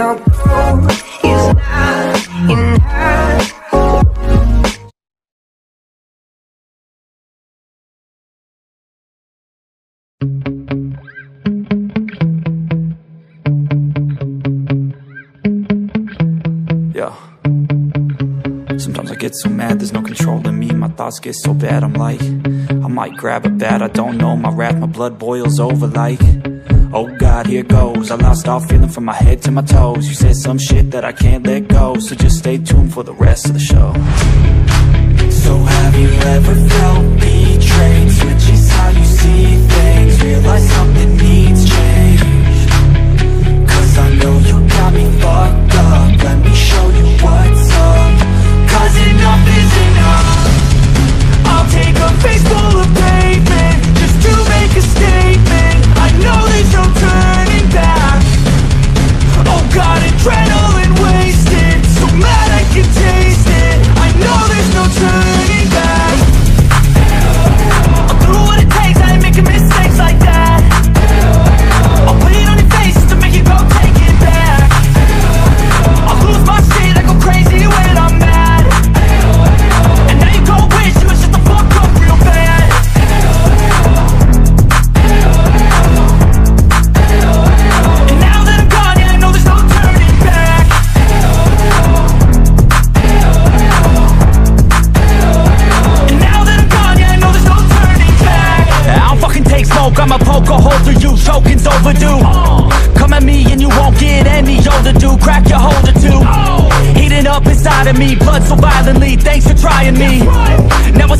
Yeah. Sometimes I get so mad, there's no control in me. My thoughts get so bad, I'm like, I might grab a bat, I don't know. My wrath, my blood boils over like, oh god, here goes. I lost all feeling from my head to my toes. You said some shit that I can't let go, so just stay tuned for the rest of the show. So have you ever felt betrayed? Switches how you see things, realize something needs change. Cause I know you got me fucked up Let me me, blood so violently Thanks for trying me. Now it's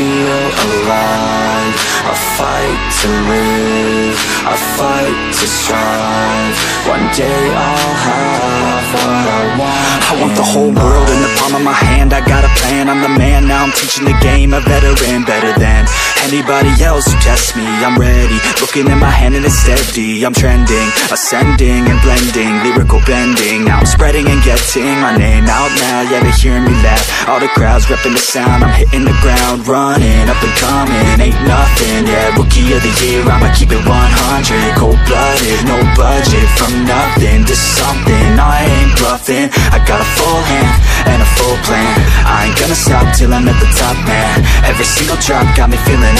feel alive. I fight to live, I fight to strive. One day I'll have what I want. I want the whole world in the palm of my hand. I got a plan, I'm the man Now. I'm teaching the game, a veteran Better than anybody else who tests me I'm ready, looking at my hand and it's steady. I'm trending, ascending and blending Lyrical bending, now I'm spreading and getting My name out now, yeah they hearing me laugh. All the crowds repping the sound. I'm hitting the ground, running, up and coming. Ain't nothing, yeah, rookie of the year. I'ma keep it 100, cold-blooded No budget, from nothing to something. I ain't bluffing, I got a full hand and a full plan. I ain't gonna stop till I'm at the top, man. Every single drop got me feeling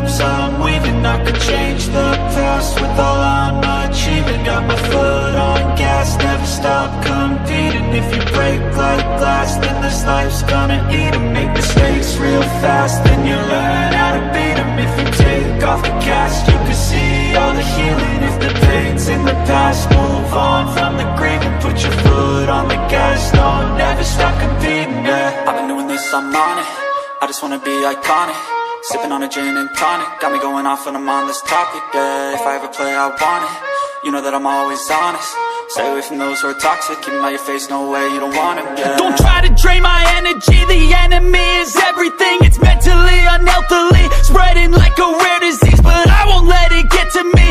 webs I'm weaving I could change the past with all I'm achieving. Got my foot on gas, never stop competing. If you break like glass, then this life's gonna eat 'em. Make mistakes real fast, then you learn how to beat beat 'em. If you take off the cast, you can see all the healing. If the pain's in the past, move on from the grave And Put your foot on the gas, no, never stop competing, yeah. I've been doing this, I'm on it. I just wanna be iconic Sipping on a gin and tonic. Got me going off when I'm on this topic, yeah. If I ever play, I want it. You know that I'm always honest. Stay away from those who are toxic. Keep 'em out your face, no way, you don't want it, yeah. Don't try to drain my energy. The enemy is everything. It's mentally, unhealthily Spreading like a rare disease But I won't let it get to me